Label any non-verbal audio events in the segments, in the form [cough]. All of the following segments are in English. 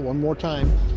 One more time.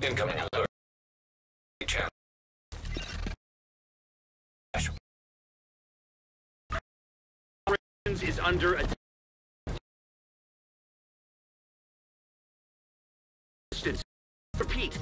Incoming alert. Channel. is under attack. Repeat.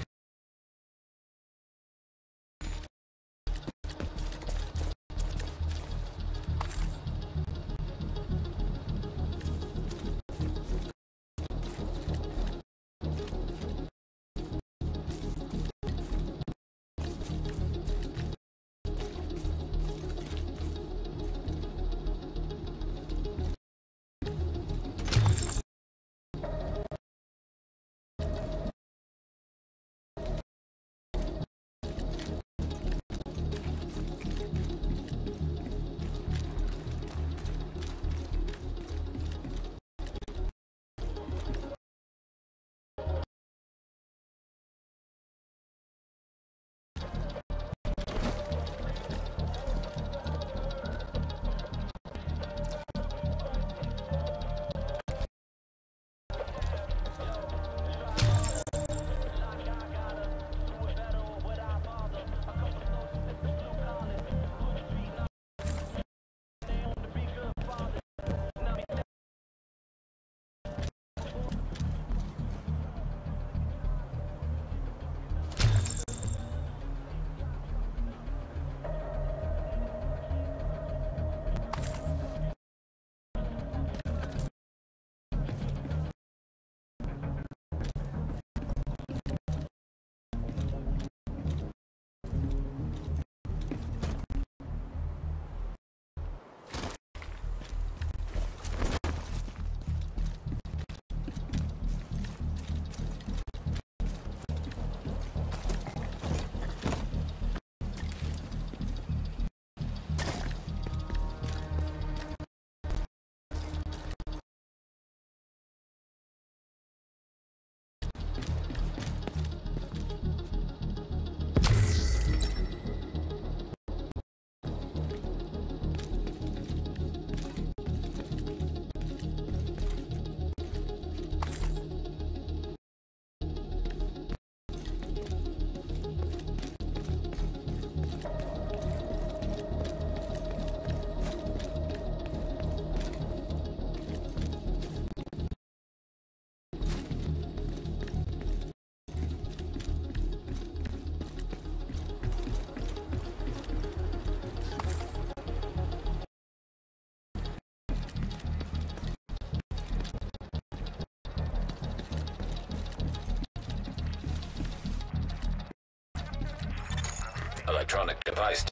Electronic device.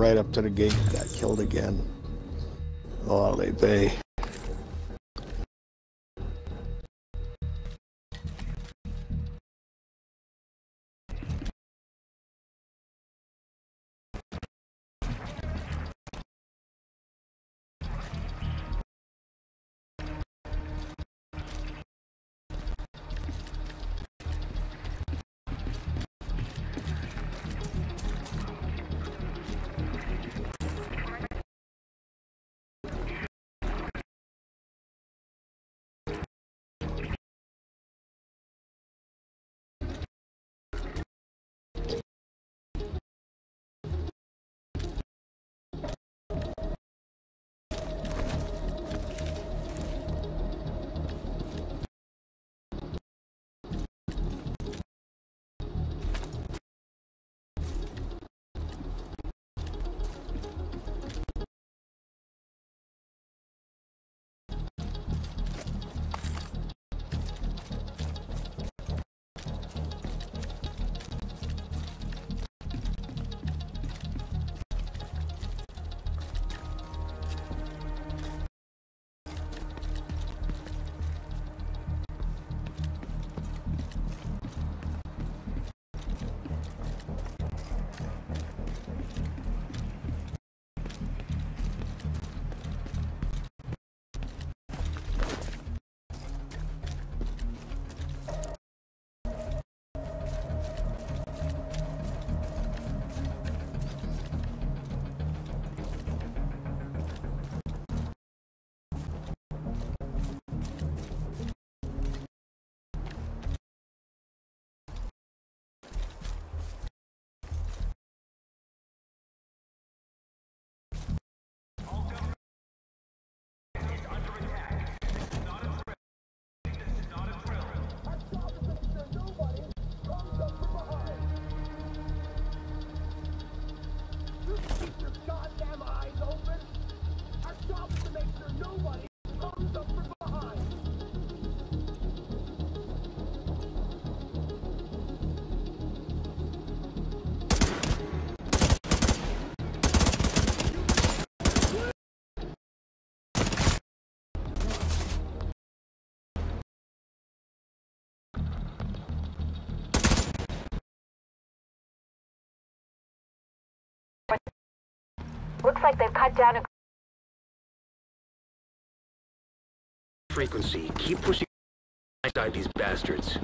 Right up to the gate got killed again. Oh, they they. Goddamn eyes open! Our job is to make sure nobody Looks like they've cut down a Frequency. Keep pushing inside these bastards.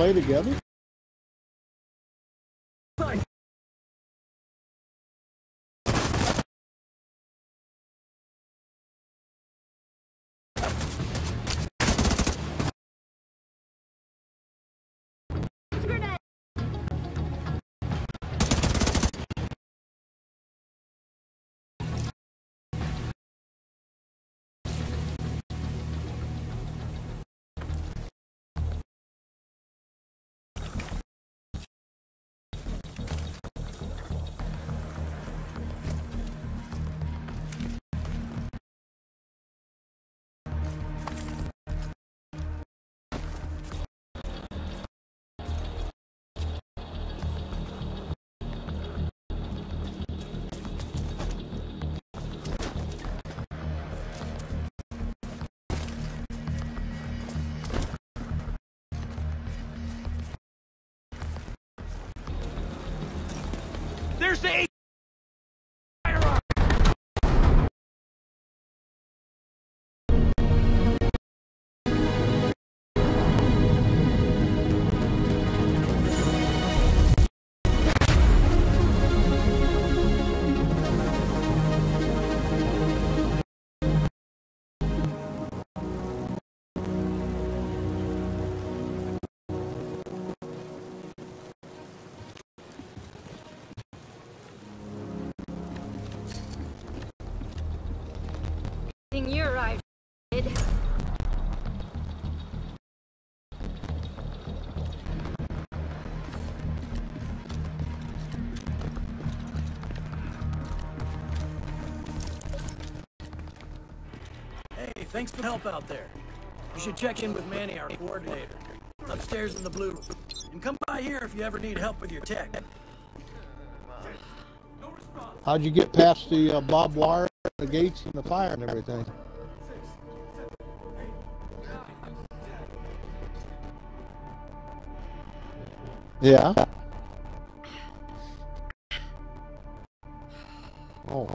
Play together? There's the You arrived, kid. Hey, thanks for the help out there. You should check in with Manny, our coordinator. Upstairs in the blue room. And come by here if you ever need help with your tech. How'd you get past the uh, barbed wire, the gates, and the fire and everything? Yeah. Oh.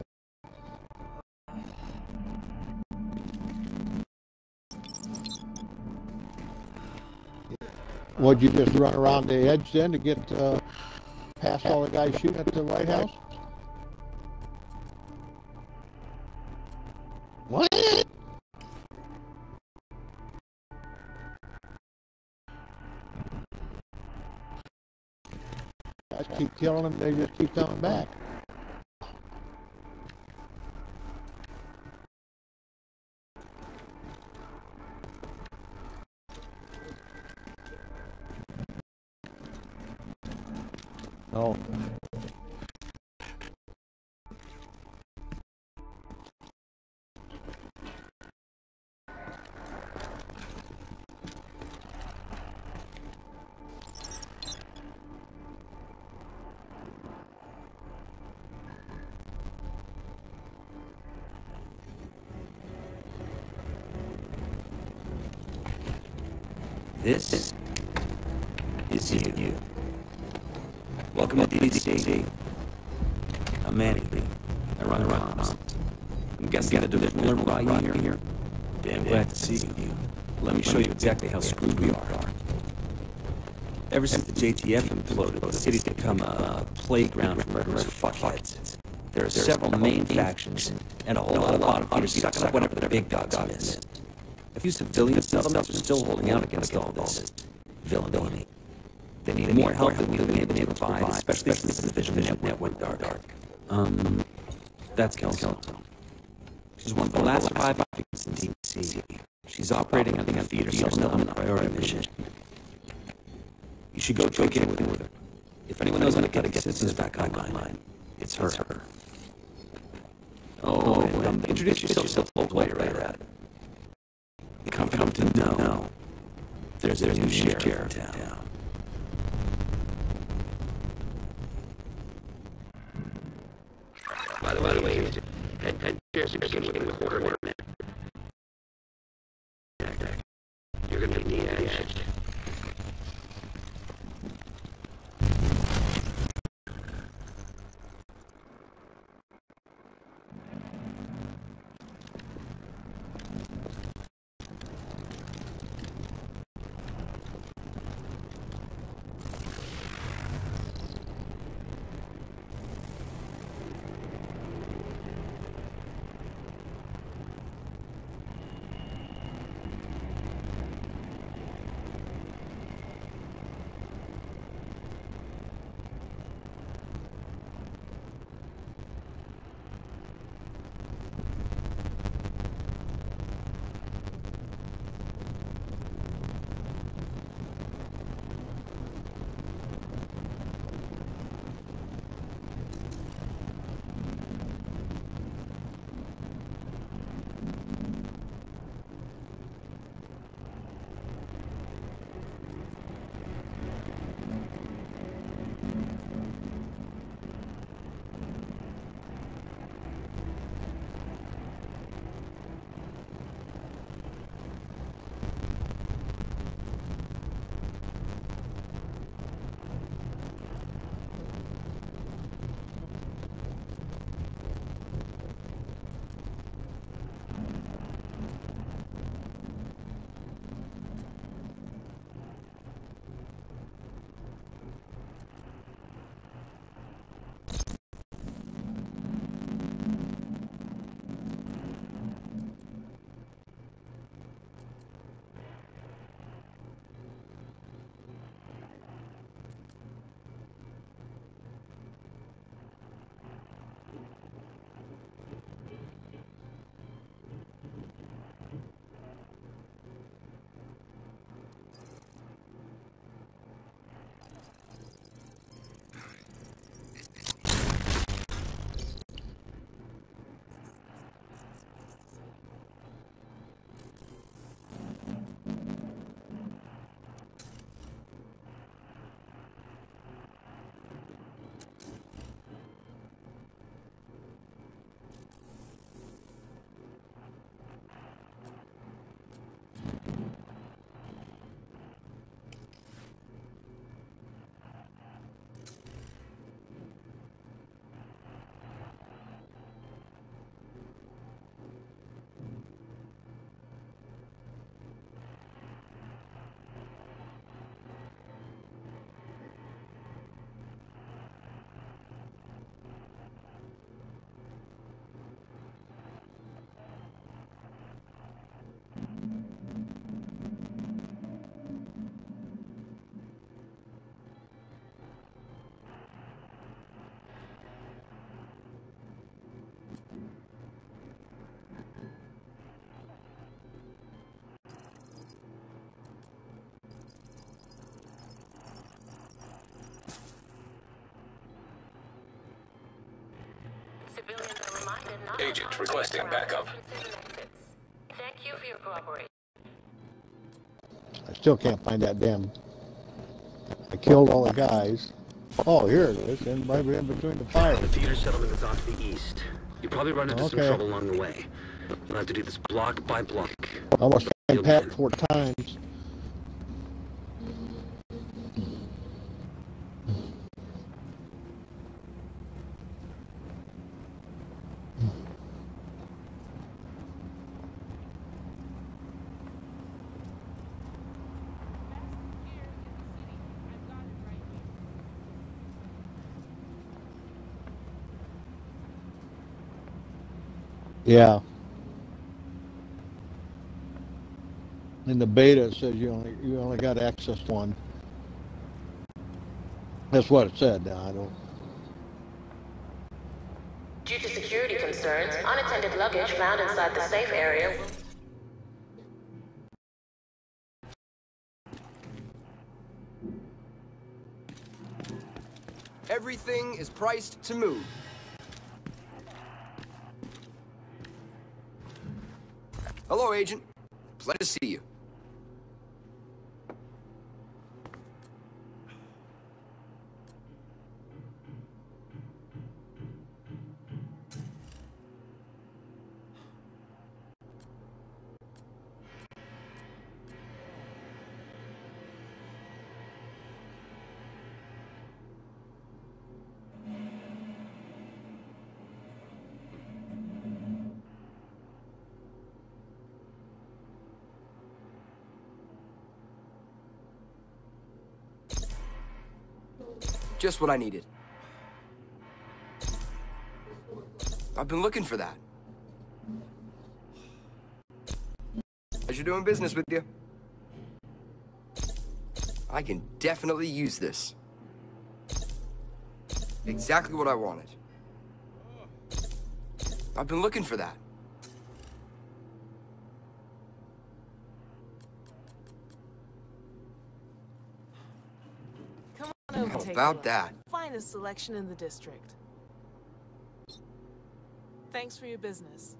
Would you just run around the edge then to get uh, past all the guys shooting at the White House? Killing them, they just keep coming back. DC. I'm Manny. I run around. I'm guessing the division learned why you're here. Damn glad to see you. Let me show you exactly how screwed we are. Ever since the JTF imploded, the city's become a playground for murderous fuckheads. There are several main factions, and a whole lot of people sucking up whatever the big dogs miss. A few civilian settlements are still holding out against all this villainy. They need more help than we've been able to provide, especially since the division net went dark. dark. Um, that's Kelso. She's one of the last five occupants in DC. She's operating on the feed herself on a priority mission. You should go check in with her. If anyone knows how to get assistance back online, it's her. Oh, and um, introduce yourself to the player right at. Come, come to know. There's a new sheriff in town. By the, by the way, head, head, here's your begin with a quarter minute. You're gonna need the edge. Agent requesting backup. Thank you for your cooperation. I still can't find that damn. I killed all the guys. Oh, here it is, in right in between the fires. The theater settlement is off to the east. You probably run into some trouble along the way. You'll have to do this block by block. I Almost You'll found be Pat four times. Yeah. In the beta, it says you only you only got to access one. That's what it said. Now I don't. Due to security concerns, unattended luggage found inside the safe area Everything is priced to move. Agent. Glad to see you. Just what I needed. I've been looking for that. Pleasure doing business with you. I can definitely use this. Exactly what I wanted. I've been looking for that. Come on over, How take a about that? Finest selection in the district. Thanks for your business.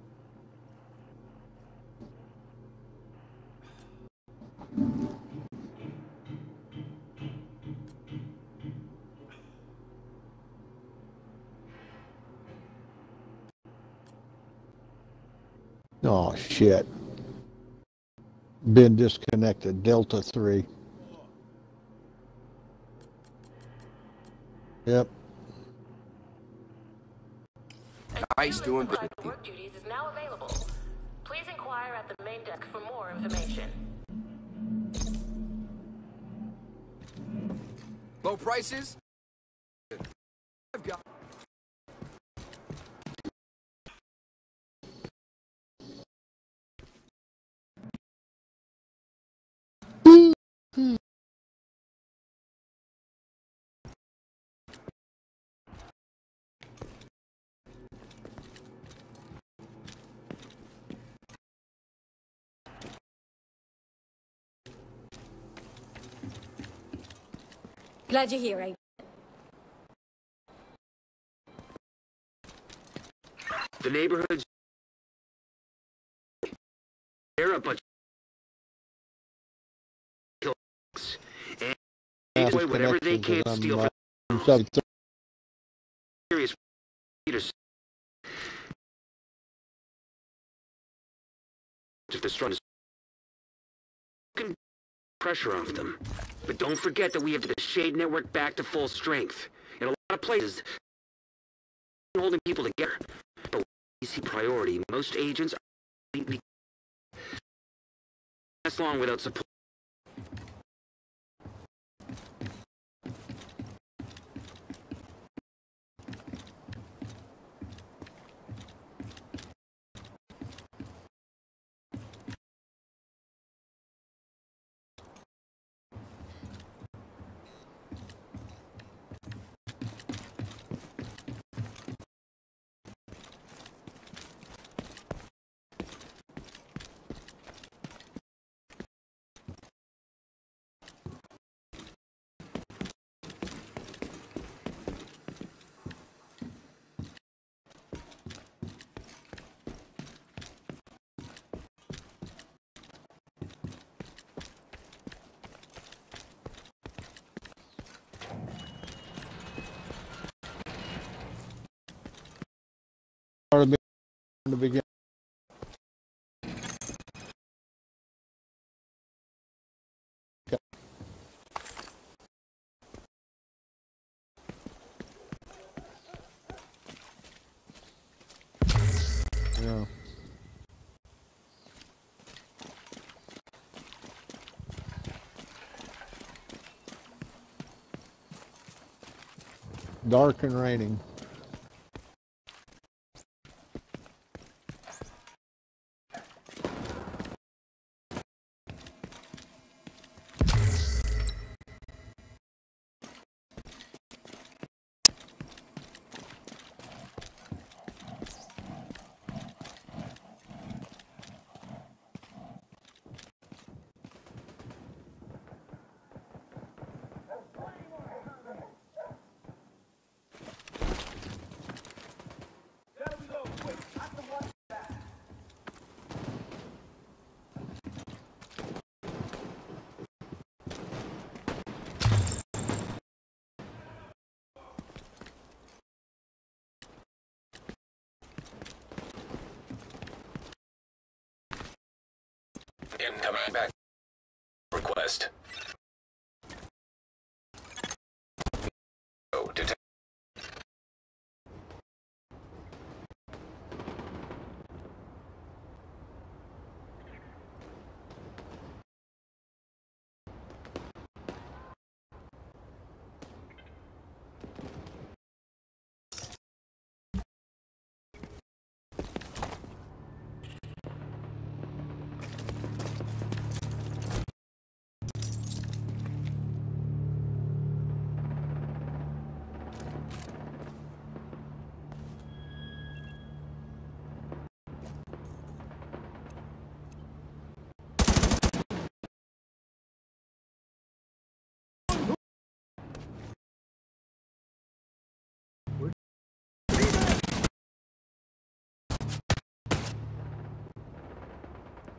Oh shit. Been disconnected. Delta three. Yep. Nice doing business. work duties is now available. Please inquire at the main desk for more information. Low prices? I've got. Glad you're here, Agent. The neighborhoods. They're a bunch of killers. And they destroy whatever they can Disconnected 'cause steal I'm, from serious leaders. If the strong can pressure off them. But don't forget that we have the SHD Network back to full strength. In a lot of places, holding people together. But we see priority. Most agents are completely last long without support. to begin. Dark and raining.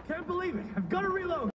Can't believe it. I've got to reload.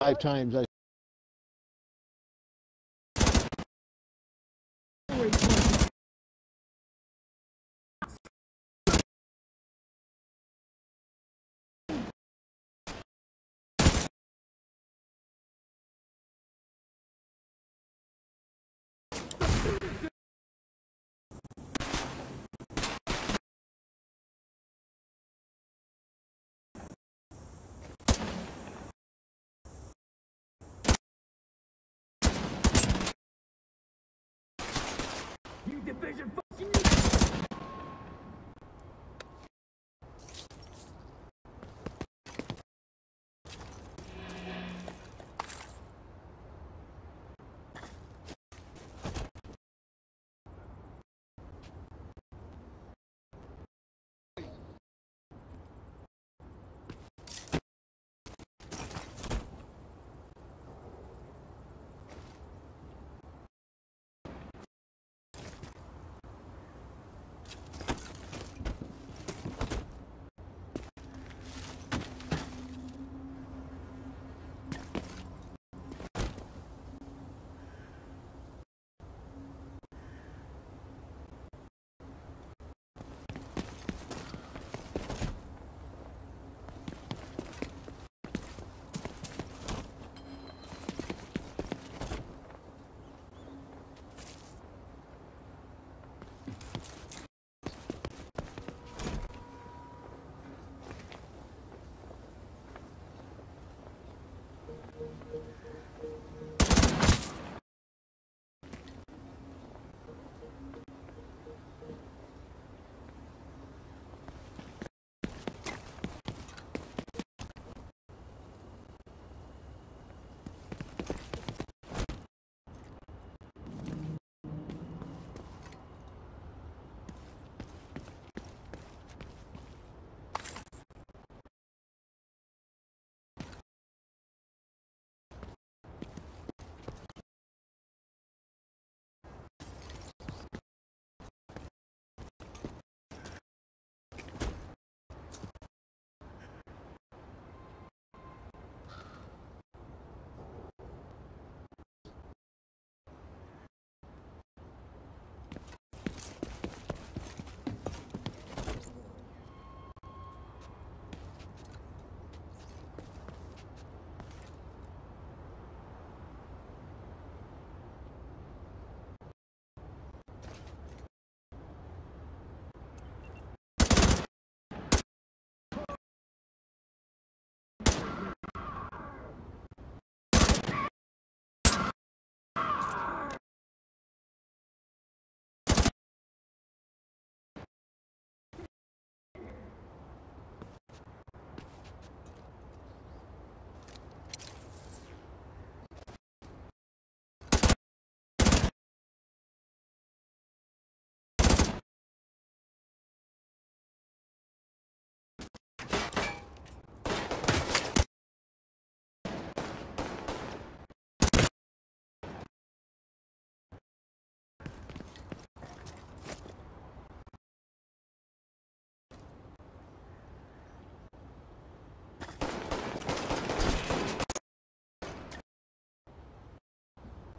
Five times I Fucking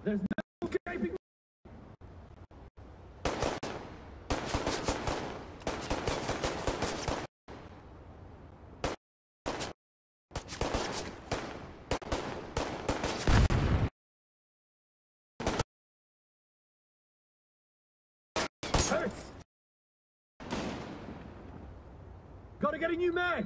There's no escaping. Hurts. Gotta get a new mag.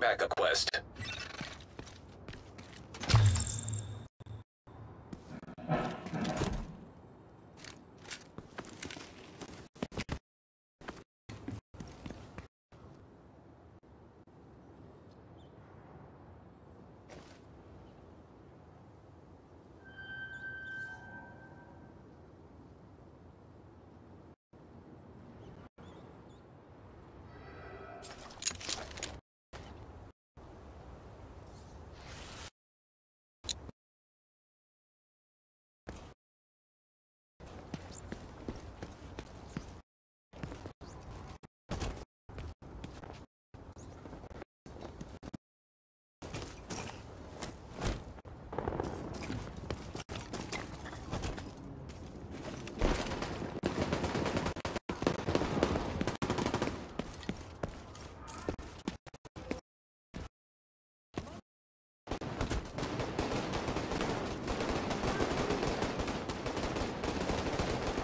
backup quest.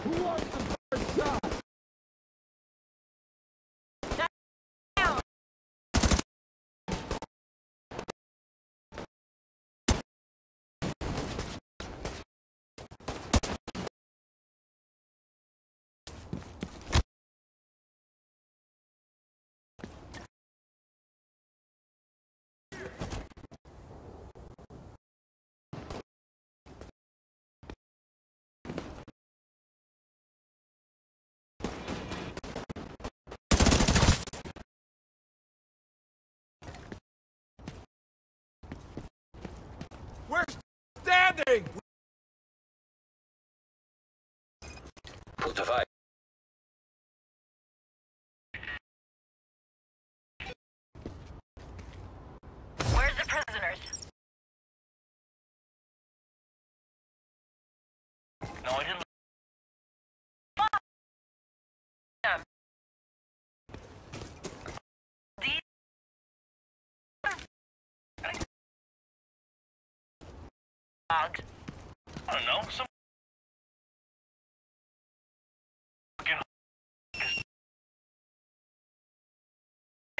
Who wants the first shot? We're standing! Put the fight. Where's the prisoners? No, I didn't. Dogs. I don't know. Some. Fucking. [laughs]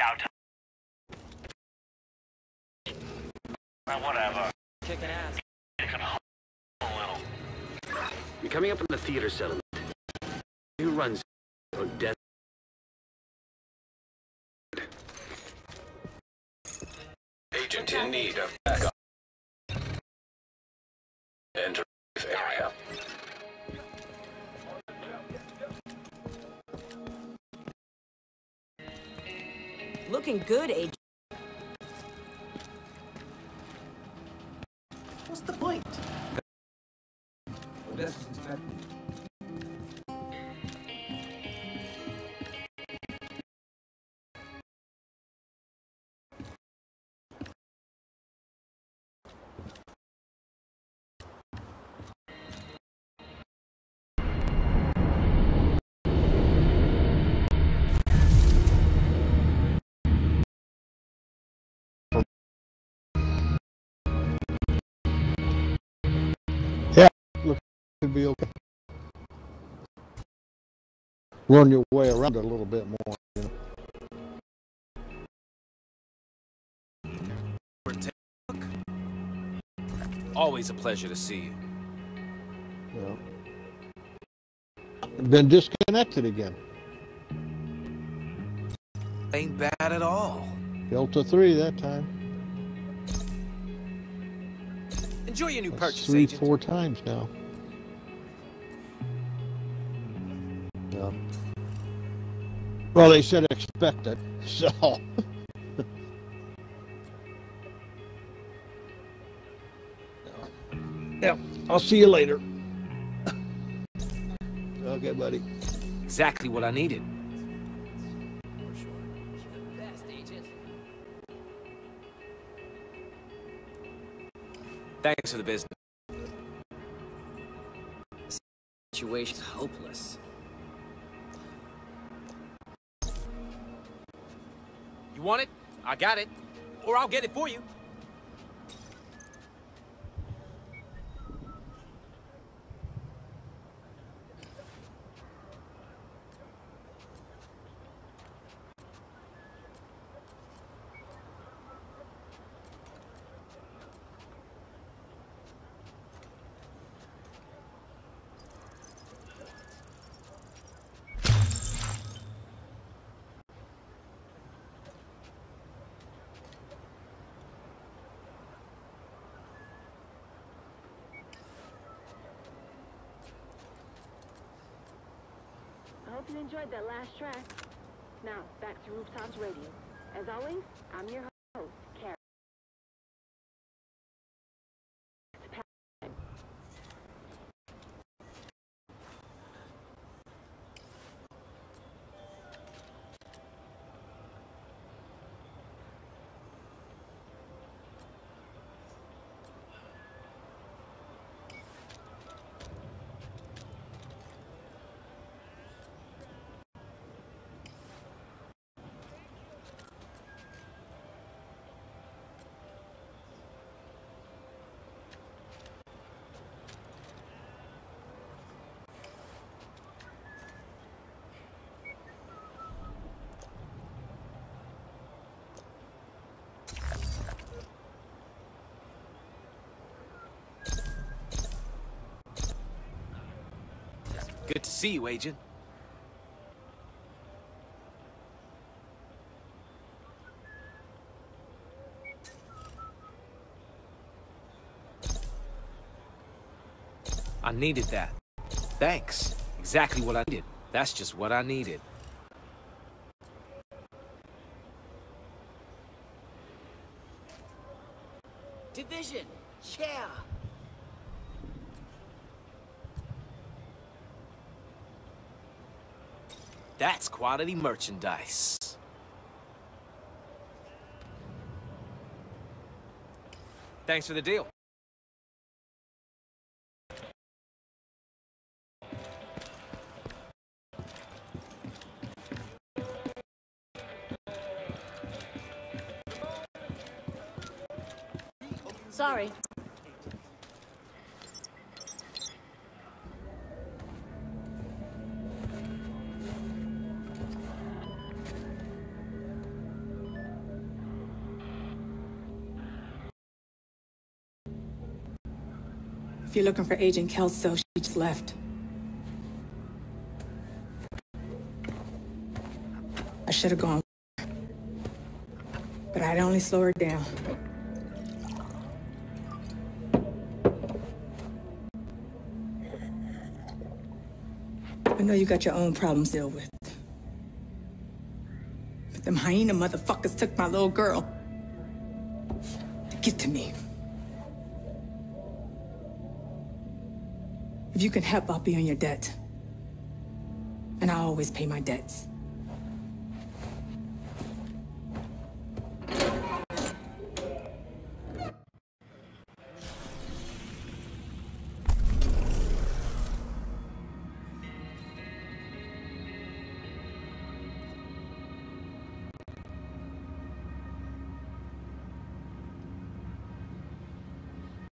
Out. Uh, whatever. Kicking ass. You can h- a little. You're coming up on the theater settlement. Who runs or death? Agent in need of backup. Enter this area. Looking good, Agent. What's the point? Is Be okay. Run your way around it a little bit more. You know? Always a pleasure to see you. Been disconnected again. Ain't bad at all. Delta three that time. Enjoy your new That's purchase, three, agent. four times now. Yeah. Well, they said expect it, so. [laughs] yeah, I'll see you later. [laughs] Okay, buddy. Exactly what I needed. Thanks for the business. Situation's hopeless. You want it? I got it. Or I'll get it for you. Enjoyed that last track. Now, back to Rooftops Radio. As always, I'm your host, Good to see you, Agent. I needed that. Thanks. Exactly what I needed. That's just what I needed. Division! Yeah! That's quality merchandise. Thanks for the deal. Sorry. You're looking for Agent Kelso, she just left. I should have gone, but I'd only slow her down. I know you got your own problems to deal with. But Them hyena motherfuckers took my little girl. Get to me. If you can help, I'll be on your debt. And I always pay my debts.